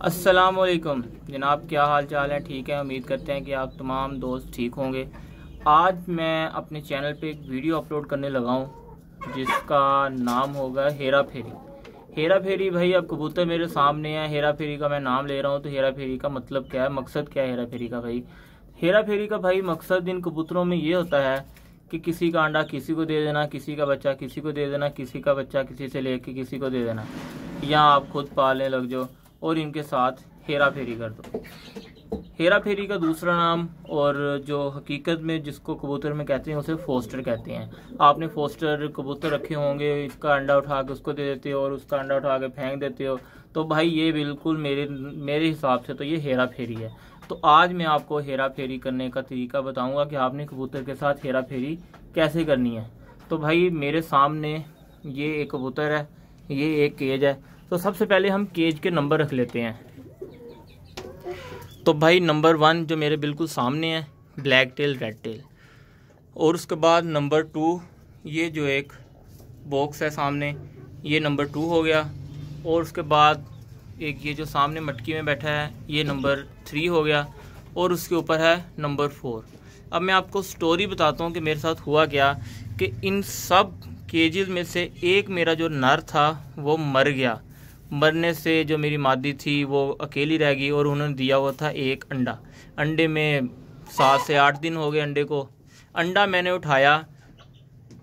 असलकुम जनाब, क्या हाल चाल है? ठीक है, उम्मीद करते हैं कि आप तमाम दोस्त ठीक होंगे। आज मैं अपने चैनल पे एक वीडियो अपलोड करने लगा हूँ, जिसका नाम होगा हेरा फेरी। हेरा फेरी भाई, अब कबूतर मेरे सामने है। हेरा फेरी का मैं नाम ले रहा हूँ तो हेरा फेरी का मतलब क्या है? मकसद क्या है हेरा फेरी का भाई? हेरा फेरी का भाई, मकसद इन कबूतरों में ये होता है कि किसी का अंडा किसी को दे देना, किसी का बच्चा किसी को दे देना, किसी का बच्चा किसी से लेके किसी को दे देना। या आप खुद पालने लग जाओ। और इनके साथ हेरा फेरी कर दो। हेरा फेरी का दूसरा नाम और जो हकीकत में जिसको कबूतर में कहते हैं, उसे फोस्टर कहते हैं। आपने फोस्टर कबूतर रखे होंगे, इसका अंडा उठा के उसको दे देते हो और उसका अंडा उठा के फेंक देते हो तो भाई ये बिल्कुल मेरे मेरे हिसाब से तो ये हेरा फेरी है। तो आज मैं आपको हेरा फेरी करने का तरीका बताऊँगा कि आपने कबूतर के साथ हेरा फेरी कैसे करनी है। तो भाई मेरे सामने ये एक कबूतर है, ये एक केज है तो सबसे पहले हम केज के नंबर रख लेते हैं। तो भाई नंबर वन जो मेरे बिल्कुल सामने है ब्लैक टेल रेड टेल और उसके बाद नंबर टू ये जो एक बॉक्स है सामने, ये नंबर टू हो गया। और उसके बाद एक ये जो सामने मटकी में बैठा है, ये नंबर थ्री हो गया। और उसके ऊपर है नंबर फोर अब मैं आपको स्टोरी बताता हूँ कि मेरे साथ हुआ क्या, कि इन सब केजेस में से एक मेरा जो नर था, वो मर गया। मरने से जो मेरी मादी थी, वो अकेली रह गई और उन्होंने दिया हुआ था एक अंडा। अंडे में सात से आठ दिन हो गए अंडे को। अंडा मैंने उठाया,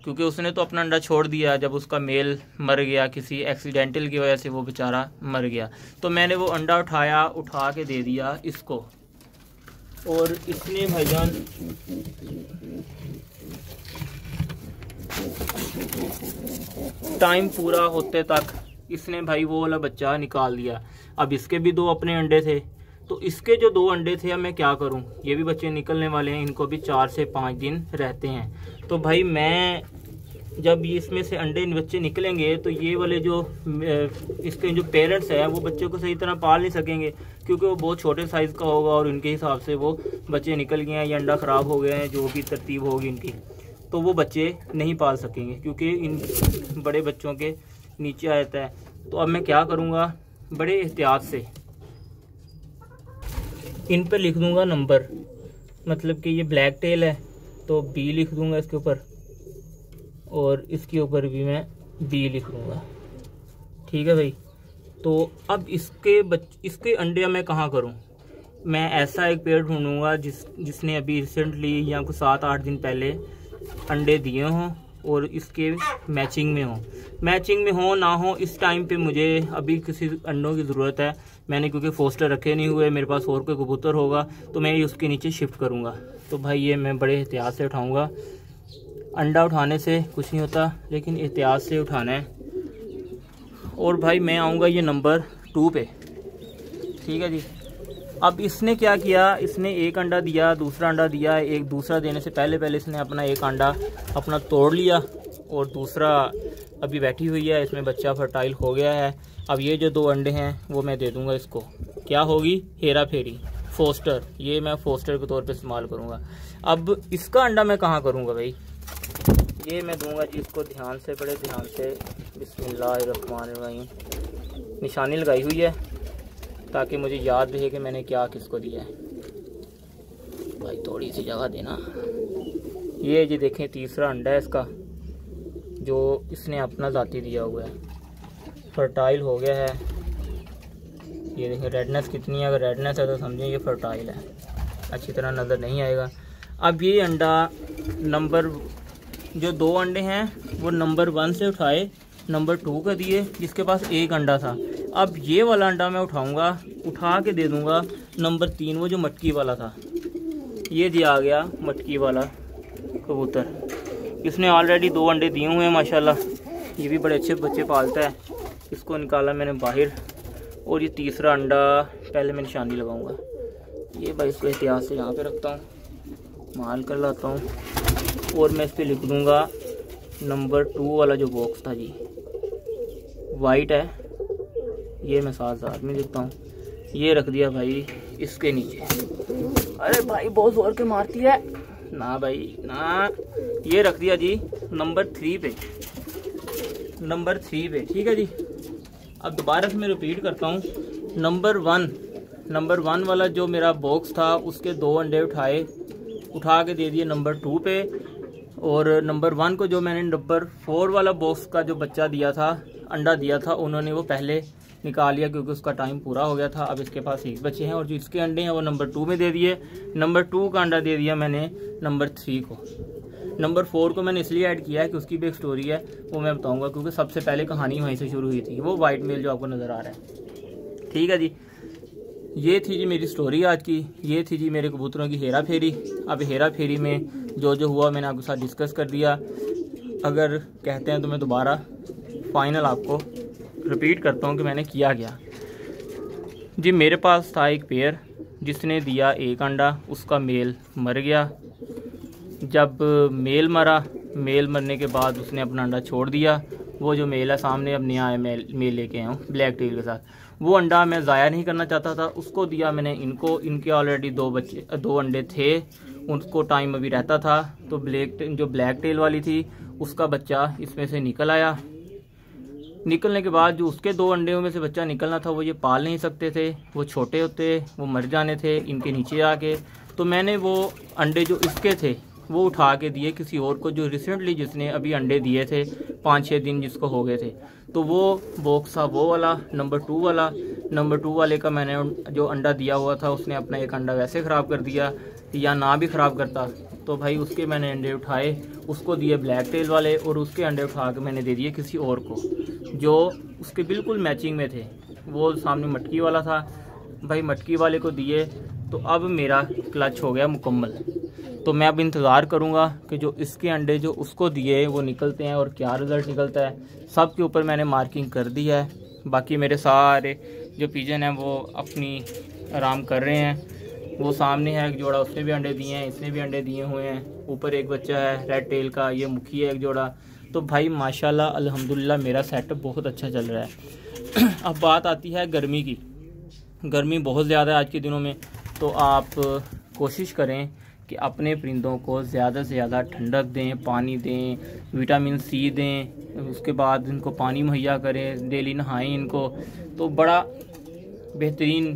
क्योंकि उसने तो अपना अंडा छोड़ दिया, जब उसका मेल मर गया, किसी एक्सीडेंटल की वजह से वो बेचारा मर गया। तो मैंने वो अंडा उठाया, उठा के दे दिया इसको। और इसने भाईजान टाइम पूरा होते तक इसने भाई वो वाला बच्चा निकाल दिया। अब इसके भी दो अपने अंडे थे। तो इसके जो दो अंडे थे, अब मैं क्या करूँ? ये भी बच्चे निकलने वाले हैं, इनको भी चार से पाँच दिन रहते हैं। तो भाई मैं, जब इसमें से अंडे बच्चे निकलेंगे तो ये वाले जो इसके जो पेरेंट्स हैं, वो बच्चे को सही तरह पाल नहीं सकेंगे, क्योंकि वो बहुत छोटे साइज़ का होगा और उनके हिसाब से वो बच्चे निकल गए हैं, या अंडा ख़राब हो गए हैं, जो भी तरतीब होगी इनकी। तो वो बच्चे नहीं पाल सकेंगे, क्योंकि इन बड़े बच्चों के नीचे आ जाता है तो अब मैं क्या करूँगा? बड़े एहतियात से। इन पर लिख दूँगा नंबर। मतलब कि ये ब्लैक टेल है तो बी लिख दूँगा इसके ऊपर। और इसके ऊपर भी मैं बी लिख दूँगा। ठीक है भाई? तो अब इसके बच, इसके अंडे मैं कहाँ करूँ? मैं ऐसा एक पेड़ ढूंढूँगा जिस, जिसने अभी रिसेंटली या कुछ सात आठ दिन पहले अंडे दिए हों। और इसके मैचिंग में हो। मैचिंग में हो, ना हो, इस टाइम पे मुझे अभी किसी अंडों की ज़रूरत है। मैंने क्योंकि फोस्टर रखे नहीं हुए, मेरे पास और कोई कबूतर होगा तो मैं उसके नीचे शिफ्ट करूँगा। तो भाई, ये मैं बड़े एहतियात से उठाऊँगा। अंडा उठाने से कुछ नहीं होता, लेकिन एहतियात से उठाना है। और भाई, मैं आऊँगा ये नंबर टू पे। ठीक है जी? अब इसने क्या किया? इसने एक अंडा दिया, दूसरा अंडा दिया, एक दूसरा देने से पहले पहले इसने अपना एक अंडा अपना तोड़ लिया और दूसरा अभी बैठी हुई है, इसमें बच्चा फर्टाइल हो गया है। अब ये जो दो अंडे हैं, वो मैं दे दूँगा इसको। क्या होगी? हेरा फेरी। फोस्टर। ये मैं फोस्टर के तौर पे इस्तेमाल करूँगा। अब इसका अंडा मैं कहाँ करूँगा भाई? ये मैं दूँगा जी इसको ध्यान से, बड़े ध्यान से। बिस्मिल्लाह निशानी लगाई हुई है। ताकि मुझे याद रहे कि मैंने क्या किसको दिया है। भाई, थोड़ी सी जगह देना। ये जी देखें, तीसरा अंडा है इसका, जो इसने अपना ज़ाती दिया हुआ है। फर्टाइल हो गया है। ये देखें रेडनेस कितनी है, अगर रेडनेस है तो समझें ये फर्टाइल है। अच्छी तरह नज़र नहीं आएगा। अब ये अंडा नंबर, जो दो अंडे हैं, वो नंबर वन से उठाए, नंबर टू का दिए, जिसके पास एक अंडा था। अब ये वाला अंडा मैं उठाऊँगा, उठा के दे दूँगा। नंबर तीन, वो जो मटकी वाला था। ये जी आ गया, मटकी वाला कबूतर। इसने ऑलरेडी दो अंडे दिए हुए हैं, माशाल्लाह। ये भी बड़े अच्छे बच्चे पालता है। इसको निकाला मैंने बाहर। और ये तीसरा अंडा पहले मैं निशानी लगाऊँगा। ये भाई इसको एहतियात से यहाँ पे रखता हूँ। माल कर लाता हूँ। और मैं इस पर लिख दूँगा, नंबर टू वाला जो बॉक्स था जी। वाइट है। ये मैं साथ साथ में लिखता हूँ। ये रख दिया भाई इसके नीचे। अरे भाई, बहुत ज़ोर के मारती है। ना भाई, ना। ये रख दिया जी नंबर थ्री पे। नंबर थ्री पे, ठीक है जी? अब दोबारा से मैं रिपीट करता हूँ। नंबर वन नंबर वन वाला जो मेरा बॉक्स था, उसके दो अंडे उठाए, उठा के दे दिए नंबर टू पे। और नंबर वन को जो मैंने नंबर फोर वाला बॉक्स का जो बच्चा दिया था, अंडा दिया था, उन्होंने वो पहले निकाल लिया क्योंकि उसका टाइम पूरा हो गया था। अब इसके पास एक बच्चे हैं और जो इसके अंडे हैं वो नंबर टू में दे दिए। नंबर टू का अंडा दे दिया मैंने नंबर थ्री को। नंबर फोर को मैंने इसलिए ऐड किया है कि उसकी भी एक स्टोरी है, वो मैं बताऊँगा क्योंकि सबसे पहले कहानी वहीं से शुरू हुई थी। वो वाइट मेल जो आपको नज़र आ रहा है। ठीक है जी। ये थी जी मेरी स्टोरी आज की। ये थी जी मेरे कबूतरों की हेरा फेरी। अब हेरा फेरी में जो जो हुआ मैंने आपके साथ डिस्कस कर दिया। अगर कहते हैं तो मैं दोबारा फाइनल आपको रिपीट करता हूँ कि मैंने किया गया जी, मेरे पास था एक पेयर जिसने दिया एक अंडा, उसका मेल मर गया। जब मेल मरा, मेल मरने के बाद उसने अपना अंडा छोड़ दिया। वो जो मेल है सामने अब नया मेल मेल लेके आया हूँ ब्लैक टेल के साथ। वो अंडा मैं ज़ाया नहीं करना चाहता था। उसको दिया मैंने इनको, इनके ऑलरेडी दो बच्चे, दो अंडे थे। उनको टाइम अभी रहता था। तो ब्लैक जो ब्लैक टेल वाली थी, उसका बच्चा इसमें से निकल आया। निकलने के बाद जो उसके दो अंडे में से बच्चा निकलना था, वो ये पाल नहीं सकते थे, वो छोटे होते, वो मर जाने थे इनके नीचे आके। तो मैंने वो अंडे जो इसके थे, वो उठा के दिए किसी और को जो रिसेंटली जिसने अभी अंडे दिए थे पाँच छः दिन जिसको हो गए थे। तो वो बॉक्स था, वो वाला नंबर टू वाला। नंबर टू वाले का मैंने जो अंडा दिया हुआ था, उसने अपना एक अंडा वैसे ख़राब कर दिया, या ना भी ख़राब करता। तो भाई उसके मैंने अंडे उठाए, उसको दिए ब्लैक टेल वाले, और उसके अंडे उठा के मैंने दे दिए किसी और को। जो उसके बिल्कुल मैचिंग में थे। वो सामने मटकी वाला था। भाई, मटकी वाले को दिए तो अब मेरा क्लच हो गया मुकम्मल। तो मैं अब इंतज़ार करूँगा कि जो इसके अंडे जो उसको दिए वो निकलते हैं और क्या रिज़ल्ट निकलता है। सब के ऊपर मैंने मार्किंग कर दी है। बाकी मेरे सारे जो पिजन हैं, वो अपनी आराम कर रहे हैं। वो सामने है, एक जोड़ा उसने भी अंडे दिए हैं, इसने भी अंडे दिए हुए हैं। ऊपर एक बच्चा है रेड टेल का, ये मुखी है एक जोड़ा। तो भाई, माशाल्लाह, अल्हम्दुलिल्लाह, मेरा सेटअप बहुत अच्छा चल रहा है। अब बात आती है गर्मी की। गर्मी बहुत ज़्यादा है आज के दिनों में। तो आप कोशिश करें कि अपने परिंदों को ज़्यादा से ज़्यादा ठंडक दें, पानी दें, विटामिन सी दें, उसके बाद इनको पानी मुहैया करें, डेली नहाएँ इनको। तो बड़ा बेहतरीन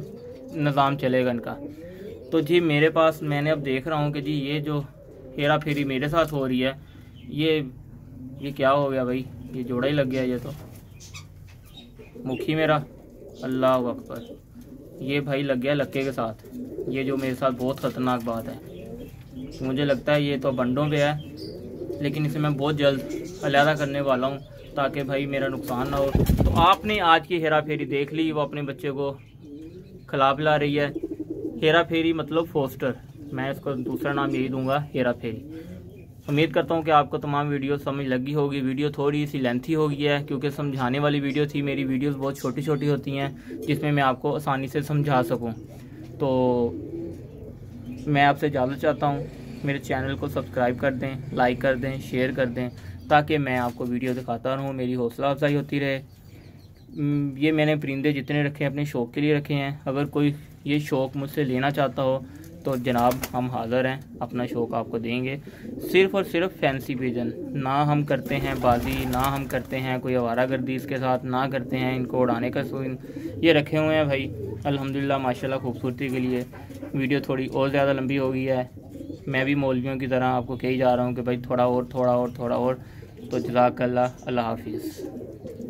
निज़ाम चलेगा इनका। तो जी, मेरे पास, मैंने अब देख रहा हूँ कि जी, ये जो हेरा फेरी मेरे साथ हो रही है, ये ये क्या हो गया भाई? ये जोड़ा ही लग गया ये तो। मुखी मेरा। अल्लाह अकबर। ये भाई लग गया लक्के के साथ। ये जो मेरे साथ बहुत ख़तरनाक बात है। मुझे लगता है ये तो बंडों पे है, लेकिन इसे मैं बहुत जल्द अलहदा करने वाला हूँ, ताकि भाई मेरा नुकसान ना हो। तो आपने आज की हेरा फेरी देख ली, वो अपने बच्चे को खिला पिला रही है। हेरा फेरी मतलब फोस्टर। मैं इसको दूसरा नाम यही दूँगा, हेरा फेरी। उम्मीद करता हूँ कि आपको तमाम वीडियो समझ लगी होगी। वीडियो थोड़ी सी लेंथी हो गई है, क्योंकि समझाने वाली वीडियो थी। मेरी वीडियोस बहुत छोटी छोटी होती हैं, जिसमें मैं आपको आसानी से समझा सकूँ। तो मैं आपसे इजाज़त चाहता हूँ, मेरे चैनल को सब्सक्राइब कर दें लाइक कर दें शेयर कर दें, ताकि मैं आपको वीडियो दिखाता रहूँ, मेरी हौसला अफजाई होती रहे। ये मैंने परिंदे जितने रखे हैं, अपने शौक़ के लिए रखे हैं। अगर कोई ये शौक़ मुझसे लेना चाहता हो तो जनाब, हम हाज़िर हैं, अपना शौक़ आपको देंगे। सिर्फ़ और सिर्फ़ फैंसी पिजन ना हम करते हैं बाजी, ना हम करते हैं कोई आवारा गर्दी इसके साथ, ना करते हैं इनको उड़ाने का सुन ये रखे हुए हैं भाई, अल्हम्दुलिल्लाह, माशाल्लाह, खूबसूरती के लिए। वीडियो थोड़ी और ज़्यादा लंबी हो गई है। मैं भी मौलवियों की तरह आपको कही जा रहा हूँ कि भाई थोड़ा और थोड़ा और थोड़ा और। तो जजाकल्ला अल्लाह हाफिज़।